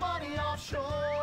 money offshore.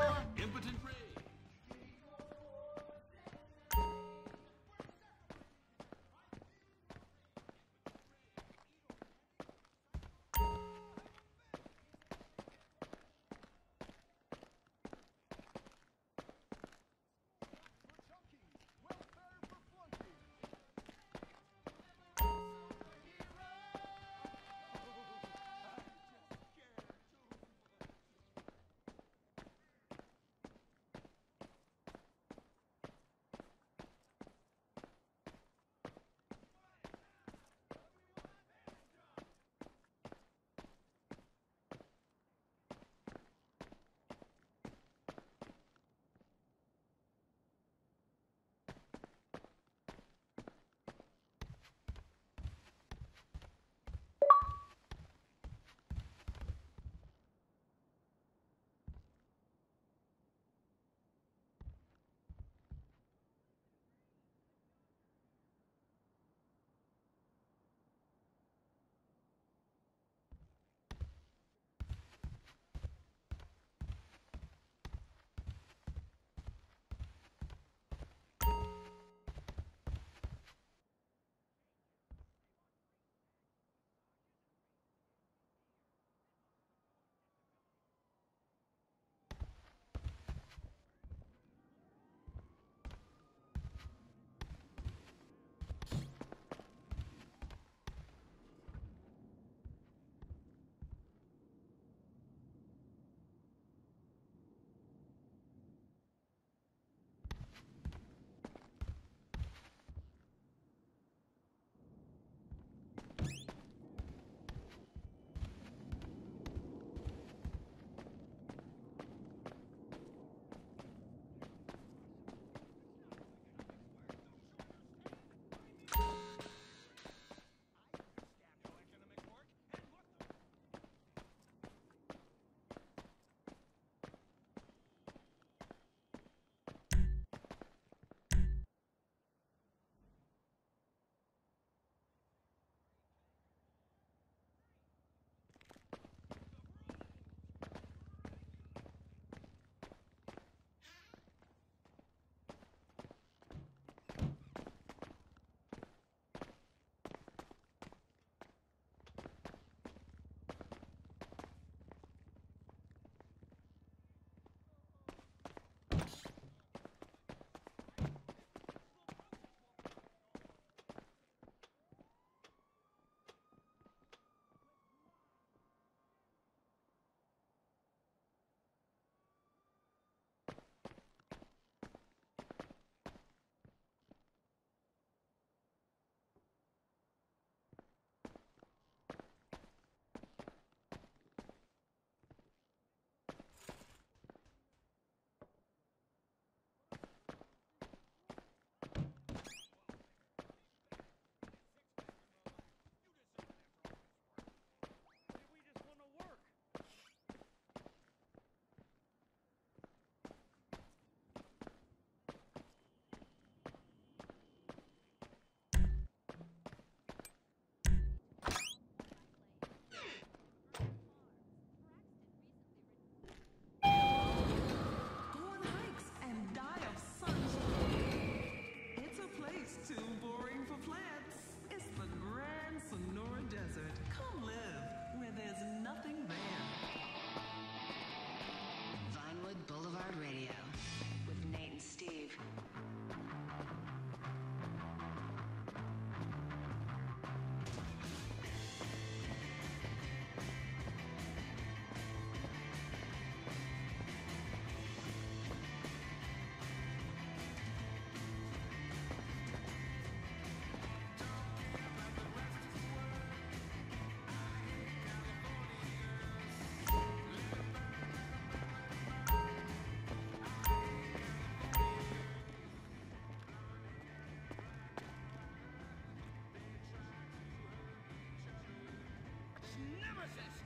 Process.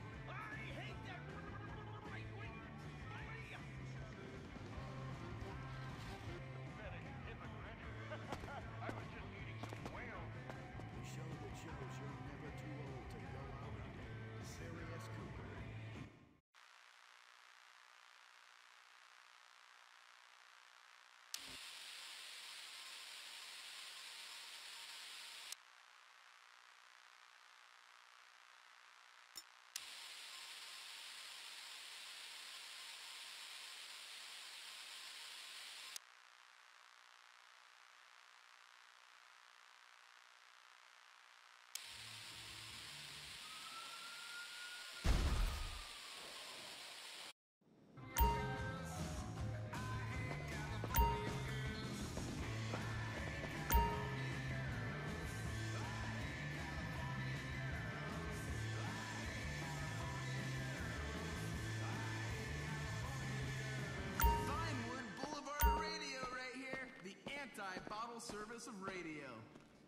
Bottle service of radio.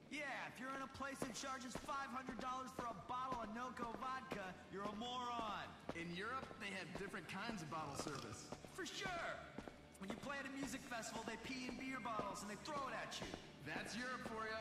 Yeah, if you're in a place that charges $500 for a bottle of Nogo vodka, you're a moron. In Europe, they have different kinds of bottle service. For sure. When you play at a music festival, they pee in beer bottles and they throw it at you. That's Europe for you.